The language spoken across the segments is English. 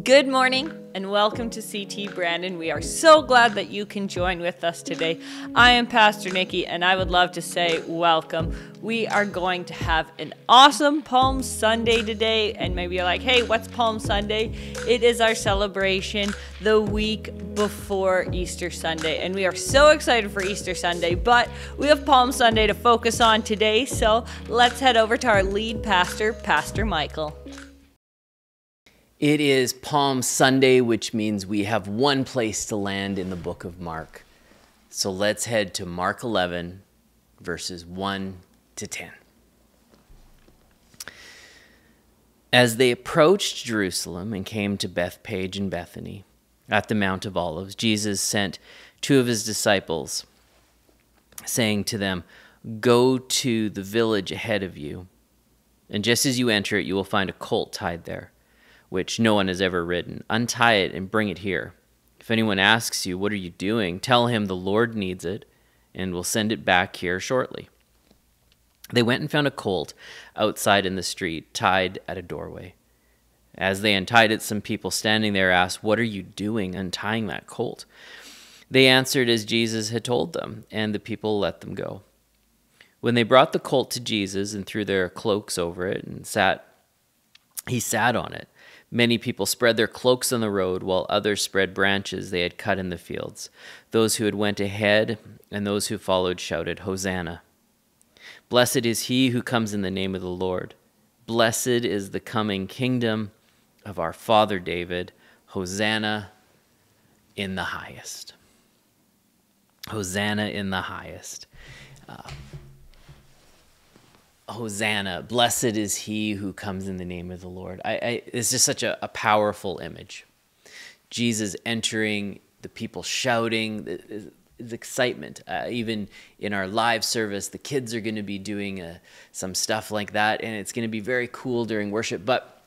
Good morning and welcome to CT Brandon. We are so glad that you can join with us today. I am Pastor Nikki and I would love to say welcome. We are going to have an awesome Palm Sunday today. And maybe you're like, hey, what's Palm Sunday? It is our celebration the week before Easter Sunday. And we are so excited for Easter Sunday, but we have Palm Sunday to focus on today. So let's head over to our lead pastor, Pastor Michael. It is Palm Sunday, which means we have one place to land in the book of Mark. So let's head to Mark 11, verses 1 to 10. As they approached Jerusalem and came to Bethphage and Bethany at the Mount of Olives, Jesus sent two of his disciples, saying to them, Go to the village ahead of you, and just as you enter it, you will find a colt tied there which no one has ever ridden. Untie it and bring it here. If anyone asks you, What are you doing? tell him the Lord needs it and will send it back here shortly. They went and found a colt outside in the street, tied at a doorway. As they untied it, some people standing there asked, What are you doing untying that colt? They answered as Jesus had told them, and the people let them go. When they brought the colt to Jesus and threw their cloaks over it and sat, he sat on it. Many people spread their cloaks on the road, while others spread branches they had cut in the fields. Those who had went ahead and those who followed shouted, Hosanna! Blessed is he who comes in the name of the Lord. Blessed is the coming kingdom of our father David. Hosanna in the highest. Hosanna in the highest. Uh, Hosanna, blessed is he who comes in the name of the Lord. I, I, it's just such a, a, powerful image. Jesus entering, the people shouting, the, the excitement. Uh, even in our live service, the kids are going to be doing uh, some stuff like that, and it's going to be very cool during worship. But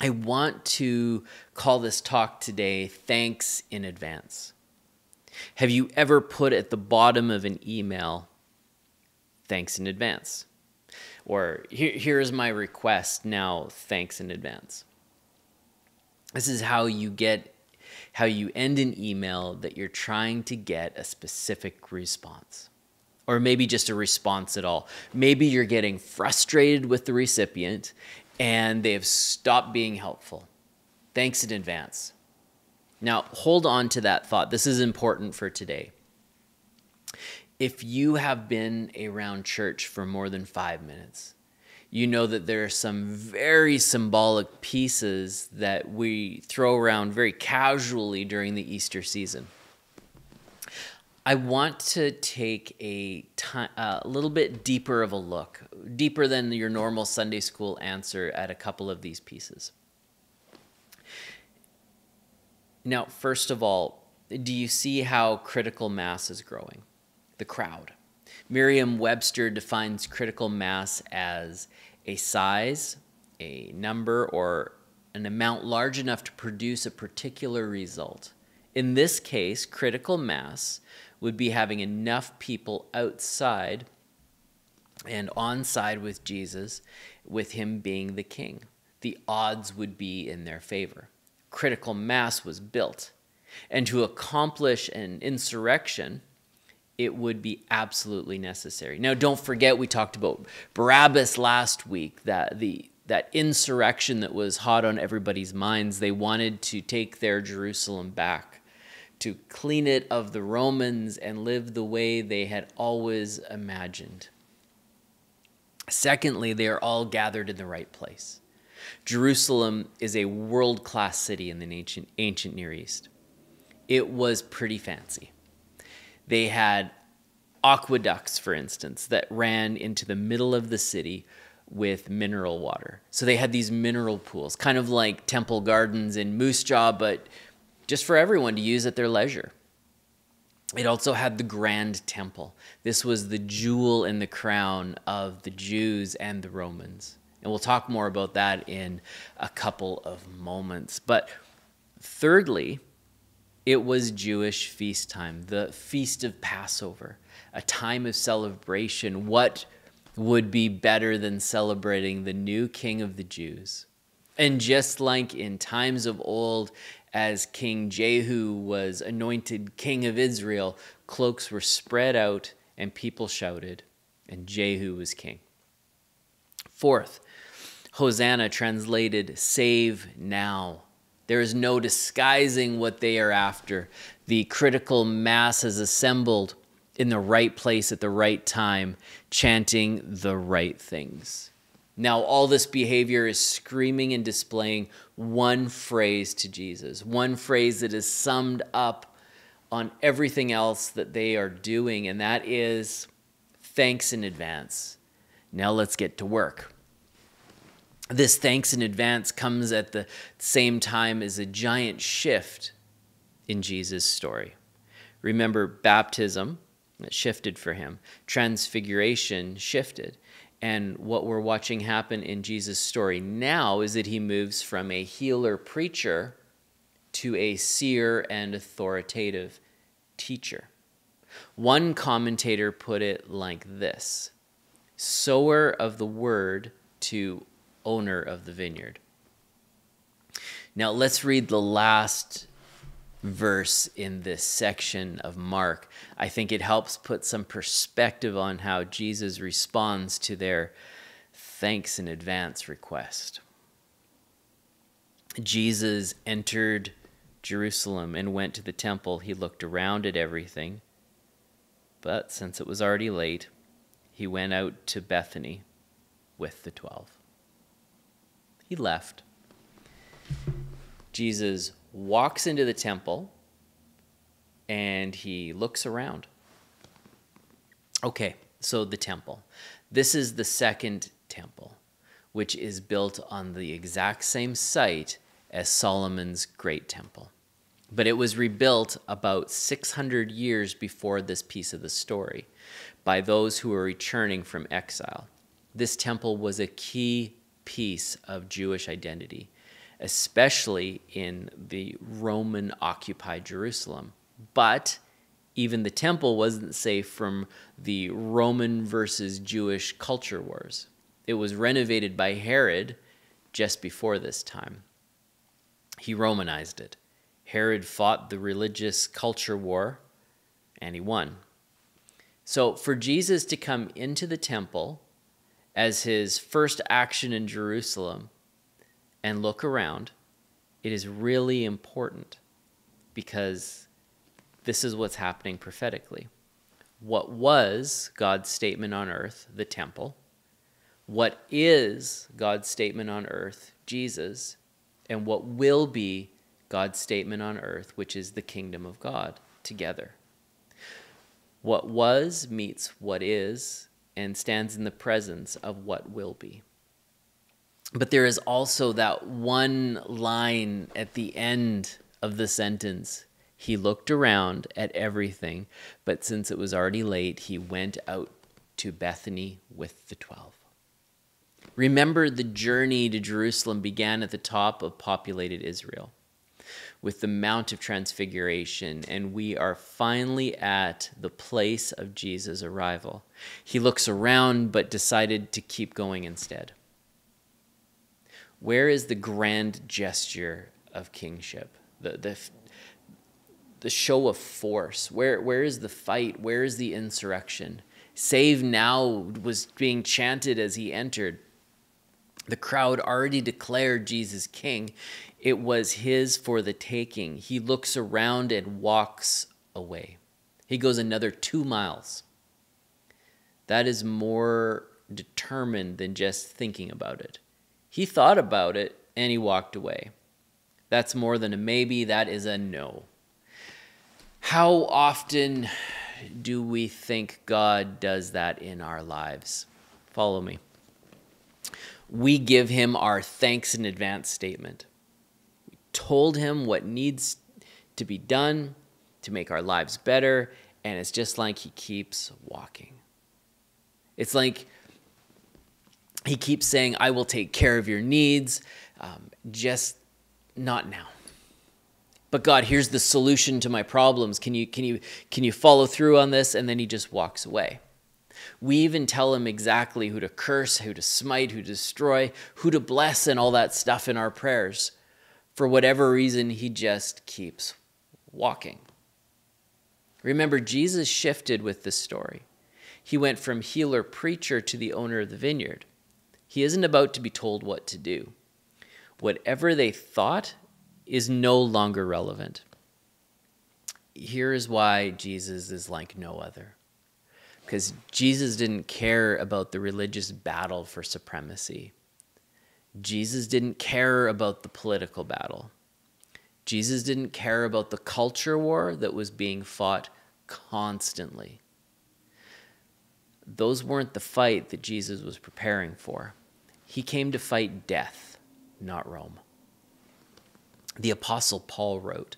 I want to call this talk today Thanks in Advance. Have you ever put at the bottom of an email, Thanks in Advance? Or Here, here's my request now thanks in advance. This is how you get how you end an email that you're trying to get a specific response. Or maybe just a response at all. Maybe you're getting frustrated with the recipient and they have stopped being helpful. Thanks in advance. Now hold on to that thought. This is important for today if you have been around church for more than five minutes, you know that there are some very symbolic pieces that we throw around very casually during the Easter season. I want to take a, time, a little bit deeper of a look, deeper than your normal Sunday school answer at a couple of these pieces. Now, first of all, do you see how critical mass is growing? The crowd. Merriam Webster defines critical mass as a size, a number, or an amount large enough to produce a particular result. In this case, critical mass would be having enough people outside and on side with Jesus, with him being the king. The odds would be in their favor. Critical mass was built. And to accomplish an insurrection, it would be absolutely necessary. Now, don't forget we talked about Barabbas last week, that the that insurrection that was hot on everybody's minds. They wanted to take their Jerusalem back, to clean it of the Romans and live the way they had always imagined. Secondly, they are all gathered in the right place. Jerusalem is a world class city in the ancient, ancient Near East. It was pretty fancy. They had aqueducts, for instance, that ran into the middle of the city with mineral water. So they had these mineral pools, kind of like temple gardens in Moose Jaw, but just for everyone to use at their leisure. It also had the Grand Temple. This was the jewel in the crown of the Jews and the Romans. And we'll talk more about that in a couple of moments. But thirdly, it was Jewish feast time, the feast of Passover, a time of celebration. What would be better than celebrating the new king of the Jews? And just like in times of old, as King Jehu was anointed king of Israel, cloaks were spread out and people shouted, and Jehu was king. Fourth, Hosanna translated save now. There is no disguising what they are after. The critical mass has assembled in the right place at the right time, chanting the right things. Now, all this behavior is screaming and displaying one phrase to Jesus, one phrase that is summed up on everything else that they are doing, and that is thanks in advance. Now, let's get to work. This thanks in advance comes at the same time as a giant shift in Jesus' story. Remember, baptism shifted for him, transfiguration shifted. And what we're watching happen in Jesus' story now is that he moves from a healer preacher to a seer and authoritative teacher. One commentator put it like this sower of the word to owner of the vineyard. Now let's read the last verse in this section of Mark. I think it helps put some perspective on how Jesus responds to their thanks in advance request. Jesus entered Jerusalem and went to the temple. He looked around at everything, but since it was already late, he went out to Bethany with the twelve. He left. Jesus walks into the temple and he looks around. Okay, so the temple. This is the second temple, which is built on the exact same site as Solomon's great temple. But it was rebuilt about 600 years before this piece of the story by those who were returning from exile. This temple was a key piece of Jewish identity especially in the Roman occupied Jerusalem. But even the temple wasn't safe from the Roman versus Jewish culture wars. It was renovated by Herod just before this time. He Romanized it. Herod fought the religious culture war and he won. So, for Jesus to come into the temple as his first action in Jerusalem and look around, it is really important because this is what's happening prophetically. What was God's statement on earth, the temple? What is God's statement on earth, Jesus? And what will be God's statement on earth, which is the kingdom of God, together? What was meets what is and stands in the presence of what will be. But there is also that one line at the end of the sentence. He looked around at everything, but since it was already late, he went out to Bethany with the twelve. Remember, the journey to Jerusalem began at the top of populated Israel with the Mount of Transfiguration, and we are finally at the place of Jesus' arrival. He looks around but decided to keep going instead. Where is the grand gesture of kingship? The, the, the show of force? Where, where is the fight? Where is the insurrection? Save now was being chanted as he entered. The crowd already declared Jesus king. It was his for the taking. He looks around and walks away. He goes another two miles. That is more determined than just thinking about it. He thought about it and he walked away. That's more than a maybe, that is a no. How often do we think God does that in our lives? Follow me. We give him our thanks in advance statement. We told him what needs to be done to make our lives better, and it's just like he keeps walking. It's like he keeps saying, I will take care of your needs, um, just not now. But God, here's the solution to my problems. Can you, can, you, can you follow through on this? And then he just walks away. We even tell him exactly who to curse, who to smite, who to destroy, who to bless, and all that stuff in our prayers. For whatever reason, he just keeps walking. Remember, Jesus shifted with this story. He went from healer preacher to the owner of the vineyard. He isn't about to be told what to do. Whatever they thought is no longer relevant. Here is why Jesus is like no other. Because Jesus didn't care about the religious battle for supremacy. Jesus didn't care about the political battle. Jesus didn't care about the culture war that was being fought constantly. Those weren't the fight that Jesus was preparing for. He came to fight death, not Rome. The Apostle Paul wrote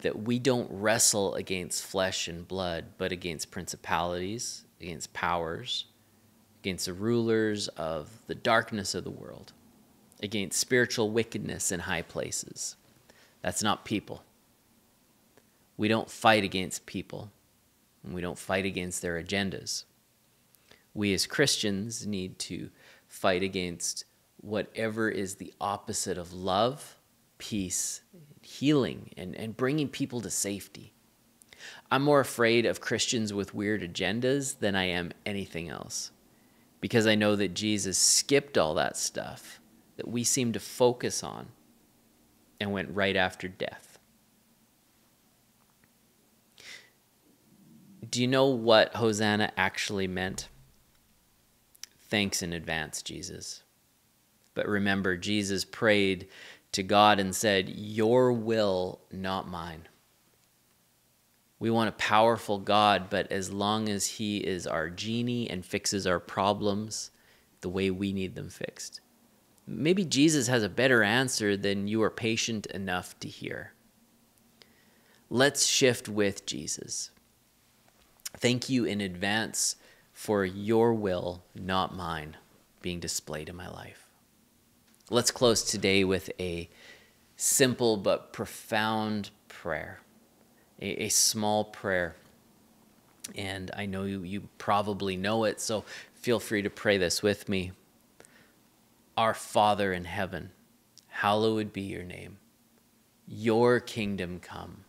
that we don't wrestle against flesh and blood, but against principalities, against powers, against the rulers of the darkness of the world, against spiritual wickedness in high places. That's not people. We don't fight against people. and We don't fight against their agendas. We as Christians need to fight against whatever is the opposite of love, peace, healing, and, and bringing people to safety. I'm more afraid of Christians with weird agendas than I am anything else because I know that Jesus skipped all that stuff that we seem to focus on and went right after death. Do you know what Hosanna actually meant? Thanks in advance, Jesus. But remember, Jesus prayed to God and said, Your will, not mine. We want a powerful God, but as long as He is our genie and fixes our problems the way we need them fixed, maybe Jesus has a better answer than you are patient enough to hear. Let's shift with Jesus. Thank you in advance for your will, not mine, being displayed in my life. Let's close today with a simple but profound prayer, a, a small prayer. And I know you, you probably know it, so feel free to pray this with me. Our Father in heaven, hallowed be your name. Your kingdom come,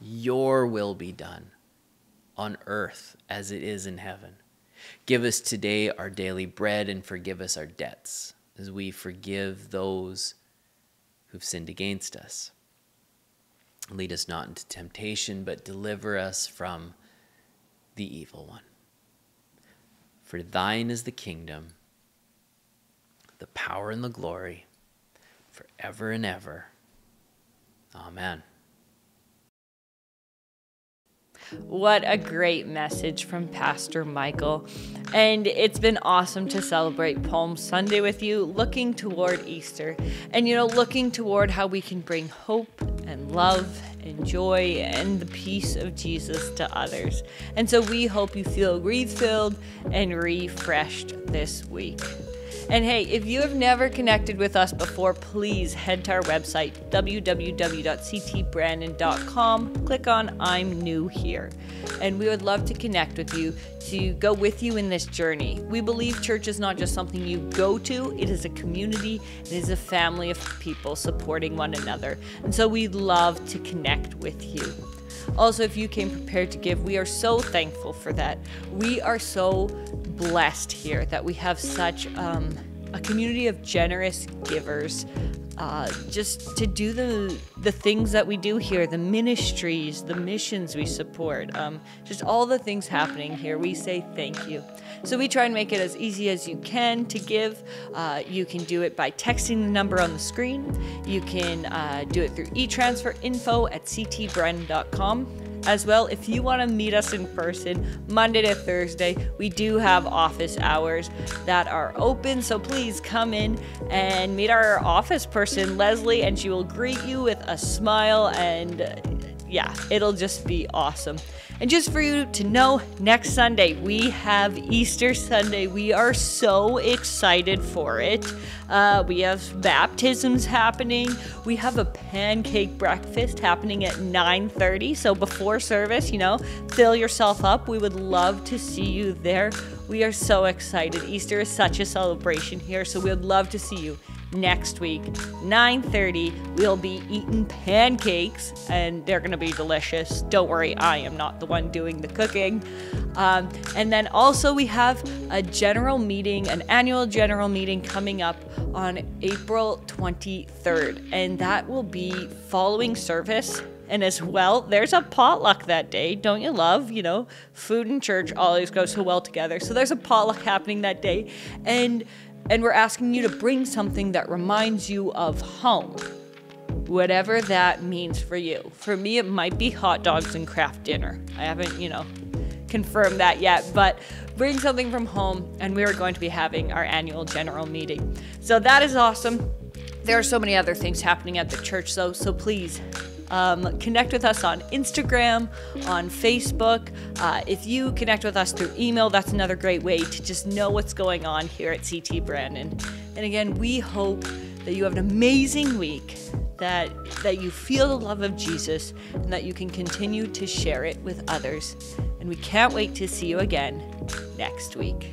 your will be done on earth as it is in heaven. Give us today our daily bread and forgive us our debts as we forgive those who've sinned against us. Lead us not into temptation, but deliver us from the evil one. For thine is the kingdom the power and the glory forever and ever. Amen. What a great message from Pastor Michael. And it's been awesome to celebrate Palm Sunday with you, looking toward Easter and, you know, looking toward how we can bring hope and love and joy and the peace of Jesus to others. And so we hope you feel refilled and refreshed this week. And hey, if you have never connected with us before, please head to our website, www.ctbrandon.com. Click on I'm New Here. And we would love to connect with you to go with you in this journey. We believe church is not just something you go to, it is a community, it is a family of people supporting one another. And so we'd love to connect with you. Also, if you came prepared to give, we are so thankful for that. We are so blessed here that we have such um, a community of generous givers. Uh, just to do the the things that we do here, the ministries, the missions we support, um, just all the things happening here. We say thank you. So we try and make it as easy as you can to give. Uh, you can do it by texting the number on the screen. You can uh, do it through e-transfer info at ctbrandon.com. As well, if you want to meet us in person Monday to Thursday, we do have office hours that are open. So please come in and meet our office person, Leslie, and she will greet you with a smile and yeah, it'll just be awesome. And just for you to know, next Sunday we have Easter Sunday. We are so excited for it. Uh, we have baptisms happening. We have a pancake breakfast happening at 9:30. So before service, you know, fill yourself up. We would love to see you there. We are so excited. Easter is such a celebration here, so we would love to see you next week 9.30 we'll be eating pancakes and they're gonna be delicious don't worry i am not the one doing the cooking um, and then also we have a general meeting an annual general meeting coming up on april 23rd and that will be following service and as well, there's a potluck that day. Don't you love, you know, food and church always go so well together. So there's a potluck happening that day. And and we're asking you to bring something that reminds you of home. Whatever that means for you. For me, it might be hot dogs and Kraft Dinner. I haven't, you know, confirmed that yet, but bring something from home, and we are going to be having our annual general meeting. So that is awesome. There are so many other things happening at the church, though, so please um, connect with us on Instagram, on Facebook. Uh, if you connect with us through email, that's another great way to just know what's going on here at CT Brandon. And again, we hope that you have an amazing week, that that you feel the love of Jesus, and that you can continue to share it with others. And we can't wait to see you again next week.